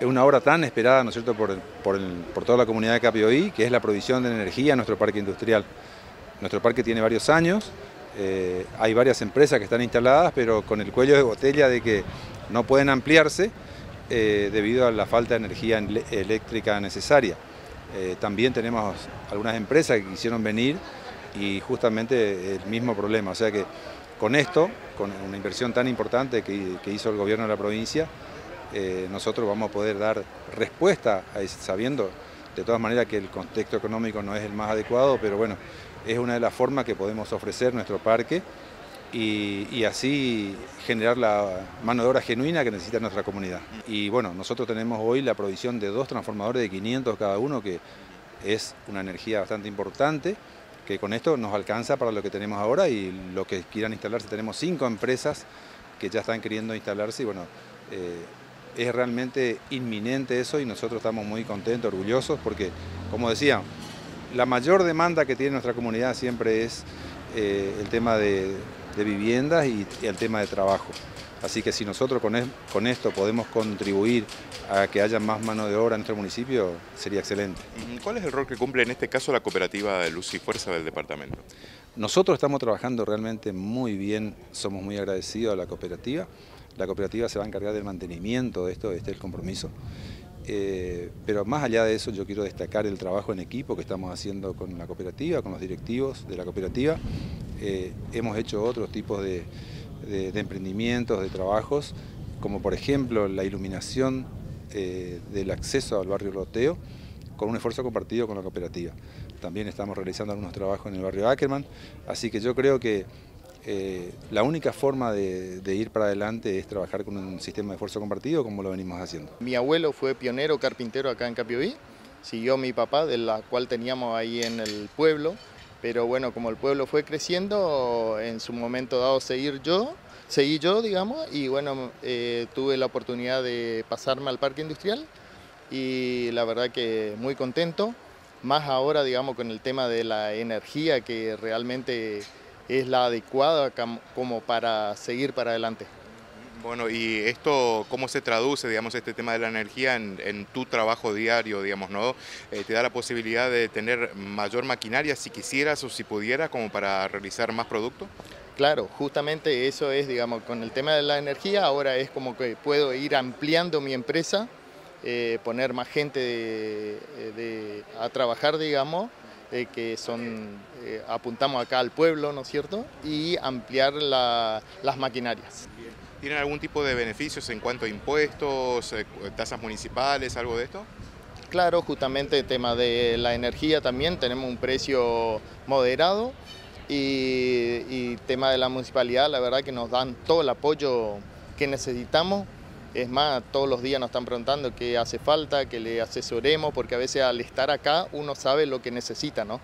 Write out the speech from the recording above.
es una obra tan esperada, ¿no es cierto?, por, por, toda la comunidad de Capioí, que es la provisión de energía en nuestro parque industrial. Nuestro parque tiene varios años, eh, hay varias empresas que están instaladas, pero con el cuello de botella de que no pueden ampliarse eh, debido a la falta de energía eléctrica necesaria. Eh, también tenemos algunas empresas que quisieron venir y justamente el mismo problema. O sea que con esto, con una inversión tan importante que, hizo el gobierno de la provincia, nosotros vamos a poder dar respuesta a sabiendo de todas maneras que el contexto económico no es el más adecuado, pero bueno, es una de las formas que podemos ofrecer nuestro parque y, así generar la mano de obra genuina que necesita nuestra comunidad. Y bueno, nosotros tenemos hoy la provisión de dos transformadores de 500 cada uno, que es una energía bastante importante, que con esto nos alcanza para lo que tenemos ahora y lo que quieran instalarse. Tenemos cinco empresas que ya están queriendo instalarse y bueno, eh, es realmente inminente eso y nosotros estamos muy contentos, orgullosos, porque como decía, la mayor demanda que tiene nuestra comunidad siempre es eh, el tema de, viviendas y, el tema de trabajo. Así que si nosotros con, esto podemos contribuir a que haya más mano de obra en nuestro municipio, sería excelente. ¿Cuál es el rol que cumple en este caso la cooperativa de Luz y Fuerza del departamento? Nosotros estamos trabajando realmente muy bien, somos muy agradecidos a la cooperativa. La cooperativa se va a encargar del mantenimiento de esto, este es el compromiso. Eh, pero más allá de eso yo quiero destacar el trabajo en equipo que estamos haciendo con la cooperativa, con los directivos de la cooperativa. Eh, hemos hecho otros tipos de, emprendimientos, de trabajos, como por ejemplo la iluminación eh, del acceso al barrio Roteo, con un esfuerzo compartido con la cooperativa. También estamos realizando algunos trabajos en el barrio Ackerman, así que yo creo que eh, la única forma de, ir para adelante es trabajar con un sistema de esfuerzo compartido como lo venimos haciendo. Mi abuelo fue pionero carpintero acá en Capioví, siguió mi papá, de la cual teníamos ahí en el pueblo, pero bueno, como el pueblo fue creciendo, en su momento dado seguir yo, seguí yo, digamos, y bueno, eh, tuve la oportunidad de pasarme al parque industrial y la verdad que muy contento, más ahora, digamos, con el tema de la energía que realmente es la adecuada como para seguir para adelante. Bueno, y esto, ¿cómo se traduce, digamos, este tema de la energía en, tu trabajo diario, digamos, ¿no? Eh, ¿Te da la posibilidad de tener mayor maquinaria si quisieras o si pudieras como para realizar más producto? Claro, justamente eso es, digamos, con el tema de la energía, ahora es como que puedo ir ampliando mi empresa, eh, poner más gente a trabajar, digamos, eh, que son, eh, apuntamos acá al pueblo, ¿no es cierto? Y ampliar las maquinarias. ¿Tienen algún tipo de beneficios en cuanto a impuestos, eh, tasas municipales, algo de esto? Claro, justamente el tema de la energía también, tenemos un precio moderado y, y tema de la municipalidad, la verdad que nos dan todo el apoyo que necesitamos es más, todos los días nos están preguntando qué hace falta, que le asesoremos, porque a veces al estar acá uno sabe lo que necesita, ¿no?